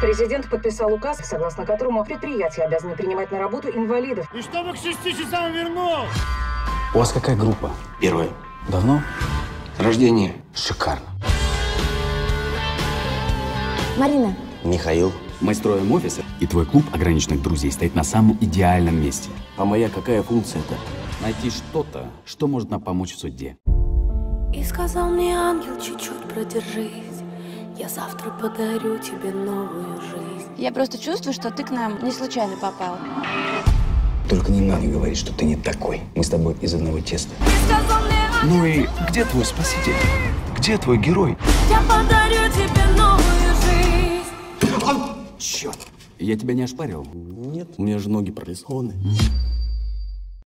Президент подписал указ, согласно которому предприятия обязаны принимать на работу инвалидов. И чтобы к шести часам вернул! У вас какая группа? Первое. Давно? Рождение. Шикарно. Марина, Михаил. Мы строим офисы, и твой клуб ограниченных друзей стоит на самом идеальном месте. А моя какая функция-то? Найти что-то, что может нам помочь в суде. И сказал мне ангел, чуть-чуть продержись Я завтра подарю тебе новую жизнь я просто чувствую, что ты к нам не случайно попал. Только не надо говорить, что ты не такой. Мы с тобой из одного теста. Ну и где твой спаситель? Где твой герой? я подарю тебе новую жизнь Черт! Я тебя не ошпаривал. Нет, у меня же ноги прорисованы.